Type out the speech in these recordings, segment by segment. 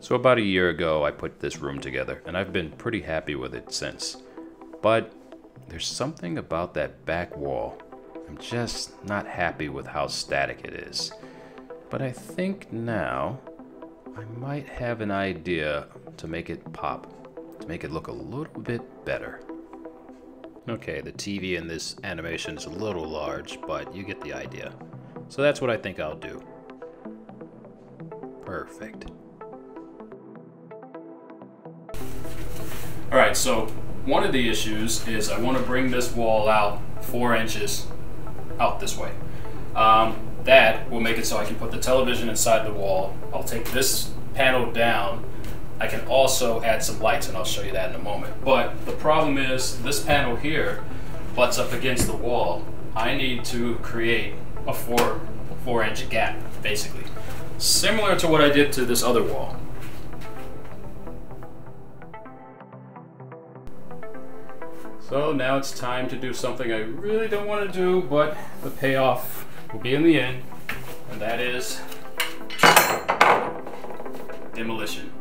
So about a year ago, I put this room together, and I've been pretty happy with it since. But there's something about that back wall. I'm just not happy with how static it is. But I think now I might have an idea to make it pop, to make it look a little bit better. Okay, the TV in this animation is a little large, but you get the idea. So that's what I think I'll do. Perfect. Alright, so one of the issues is I want to bring this wall out four inches out this way. Um, that will make it so I can put the television inside the wall. I'll take this panel down. I can also add some lights and I'll show you that in a moment. But the problem is this panel here butts up against the wall. I need to create a four, four inch gap, basically. Similar to what I did to this other wall. So now it's time to do something I really don't want to do, but the payoff will be in the end, and that is demolition.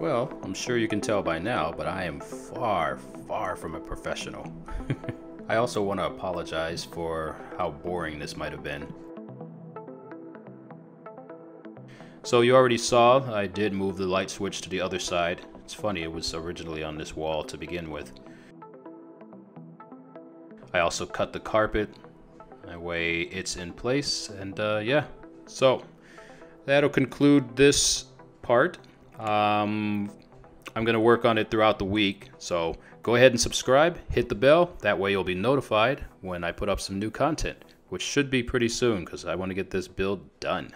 Well, I'm sure you can tell by now, but I am far, far from a professional. I also want to apologize for how boring this might have been. So you already saw I did move the light switch to the other side. It's funny, it was originally on this wall to begin with. I also cut the carpet. That way it's in place, and uh, yeah. So, that'll conclude this part. Um, I'm going to work on it throughout the week. So go ahead and subscribe, hit the bell. That way you'll be notified when I put up some new content, which should be pretty soon because I want to get this build done.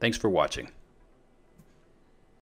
Thanks for watching.